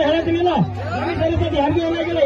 ಹೇಳತ್ತೀನಿಲ್ಲ ಯಾರಿಗೂ ಏನಾಗಿಲ್ಲ